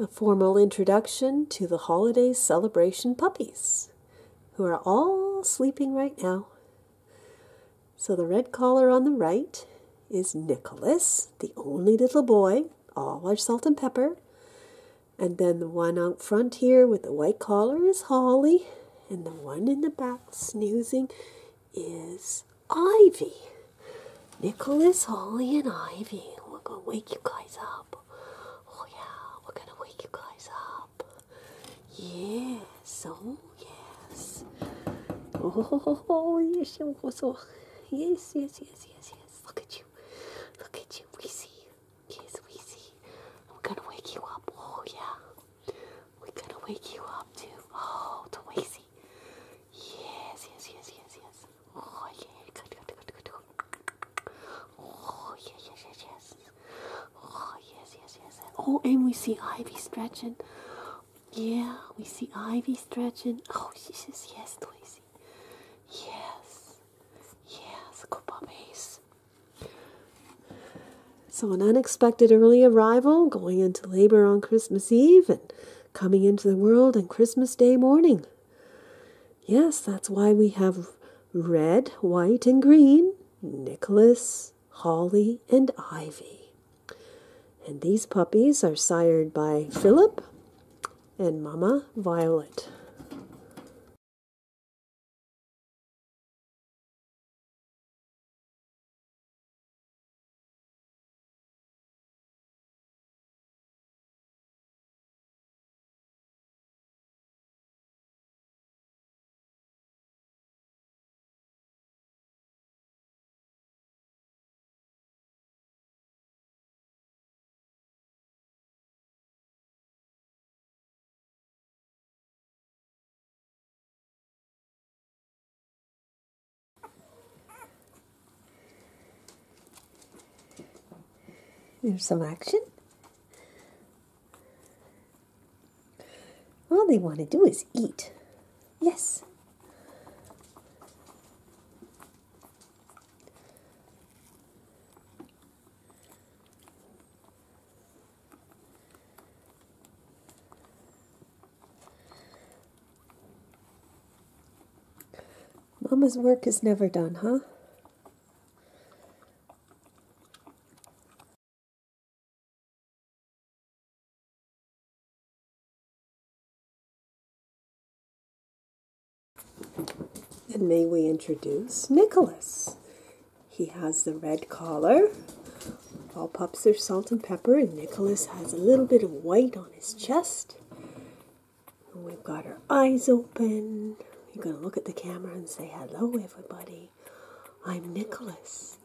a formal introduction to the holiday celebration puppies, who are all sleeping right now. So the red collar on the right is Nicholas, the only little boy. All are salt and pepper. And then the one out front here with the white collar is Holly. And the one in the back snoozing is Ivy. Nicholas, Holly, and Ivy. We're going to wake you guys up. Oh, yeah, we're going to wake you guys up. Yes, oh, yes. Oh, yes, yes, yes, yes, yes, yes. Look at you. Look at you. We see you. Yes, we see. We're going to wake you up. Oh, yeah. We're going to wake you up, too. Oh, to Wacy. Yes, yes, yes, yes, yes. Oh, yeah. Good, good, good, good, good. Oh, yes, yes, yes, yes. Oh, yes, yes, yes. Oh, and we see Ivy stretching. Yeah, we see Ivy stretching. Oh, she says yes, Tracy. Yes. Yes, good puppies. So, an unexpected early arrival, going into labor on Christmas Eve and coming into the world on Christmas Day morning. Yes, that's why we have red, white, and green Nicholas, Holly, and Ivy. And these puppies are sired by Philip and Mama Violet. There's some action. All they want to do is eat. Yes. Mama's work is never done, huh? And may we introduce Nicholas. He has the red collar. All pups are salt and pepper, and Nicholas has a little bit of white on his chest. And we've got our eyes open. You're going to look at the camera and say, Hello, everybody. I'm Nicholas.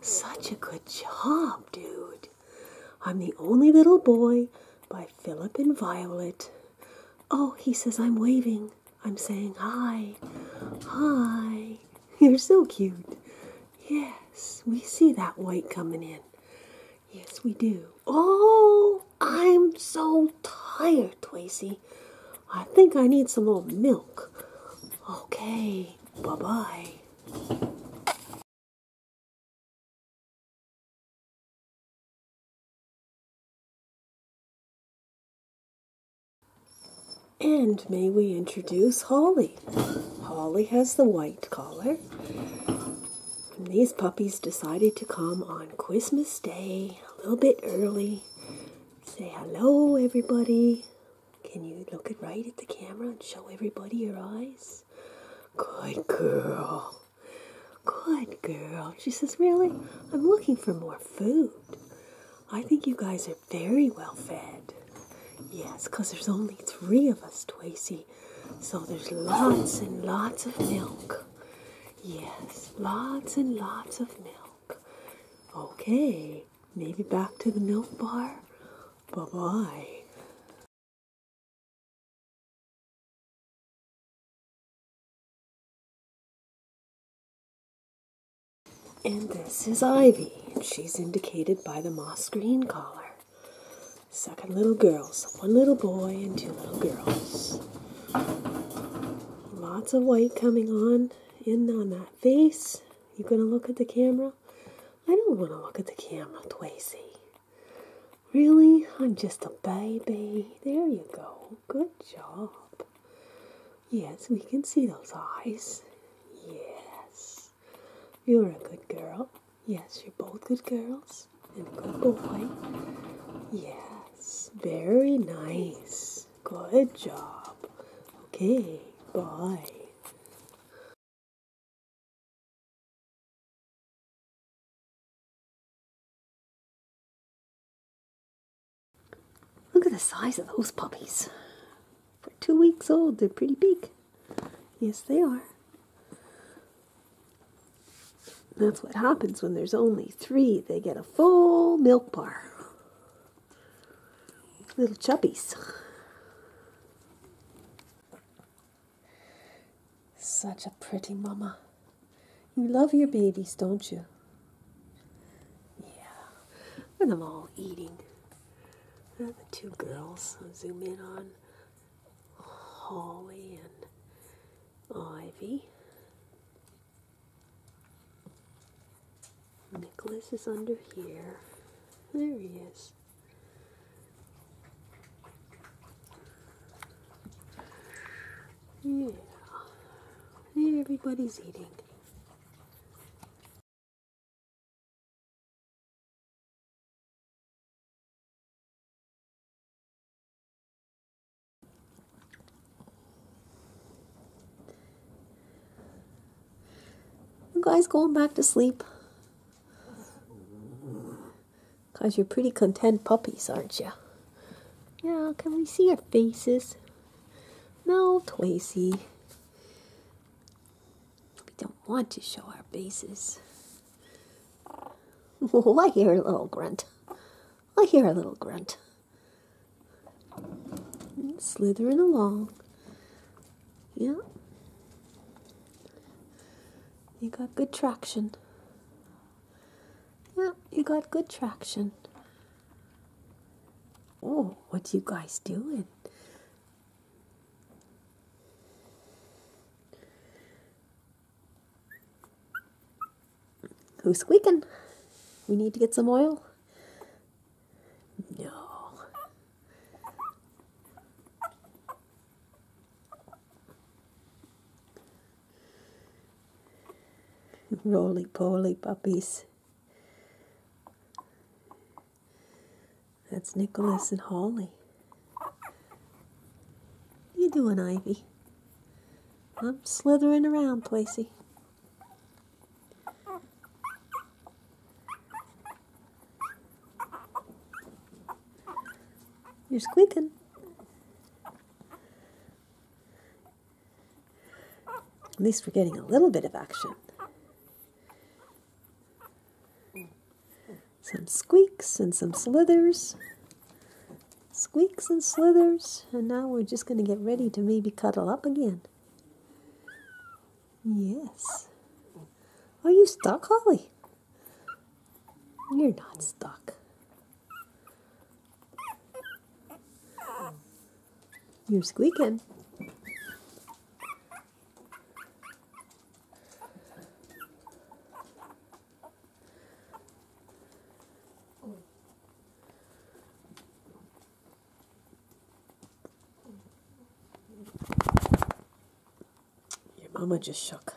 Such a good job, dude. I'm the only little boy by Philip and Violet. Oh, he says I'm waving. I'm saying hi. Hi. You're so cute. Yes, we see that white coming in. Yes, we do. Oh, I'm so tired, Tracy. I think I need some more milk. Okay, bye bye. And may we introduce Holly. Holly has the white collar. And these puppies decided to come on Christmas Day a little bit early. Say hello, everybody. Can you look it right at the camera and show everybody your eyes? Good girl. Good girl. She says, Really? I'm looking for more food. I think you guys are very well fed. Yes, because there's only three of us, Tracy. So there's lots and lots of milk. Yes, lots and lots of milk. Okay, maybe back to the milk bar. Bye bye. And this is Ivy, and she's indicated by the moss green collar. Second little girls, one little boy and two little girls. Lots of white coming on in on that face. You gonna look at the camera? I don't want to look at the camera, Tracy. Really? I'm just a baby. There you go. Good job. Yes, we can see those eyes. Yes. You're a good girl. Yes, you're both good girls. And a good boy. Yes. Very nice. Good job. Okay. Bye. Look at the size of those puppies. For two weeks old, they're pretty big. Yes, they are. That's what happens when there's only three. They get a full milk bar. Little chubbies. Such a pretty mama. You love your babies, don't you? Yeah. And them all eating. Are the two girls. I'll zoom in on Holly and Ivy. Nicholas is under here. There he is. Yeah. Everybody's eating. Guys going back to sleep? Because you're pretty content puppies, aren't you? Yeah, can we see your faces? No, Twacy. We don't want to show our faces. Oh, I hear a little grunt. I hear a little grunt. Slithering along. Yeah. You got good traction. Yeah, you got good traction. Oh, what you guys doing? Who's squeaking? We need to get some oil? No. Roly poly puppies. That's Nicholas and Holly. What you doing, Ivy? I'm slithering around, Twacy. You're squeaking. At least we're getting a little bit of action. Some squeaks and some slithers. Squeaks and slithers. And now we're just going to get ready to maybe cuddle up again. Yes. Are you stuck, Holly? You're not stuck. You're squeaking. Your mama just shook.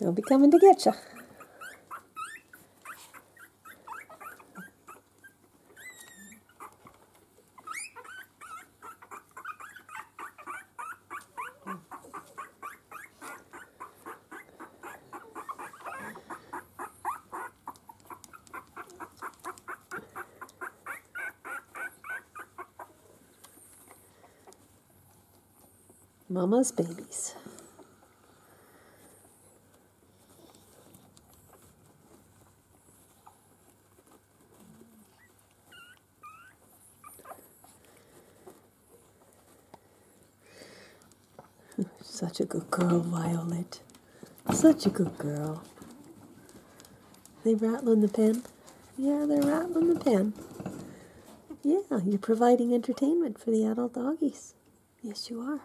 They'll be coming to get you. Mama's babies. Such a good girl, Violet. Such a good girl. They rattling the pen? Yeah, they're rattling the pen. Yeah, you're providing entertainment for the adult doggies. Yes, you are.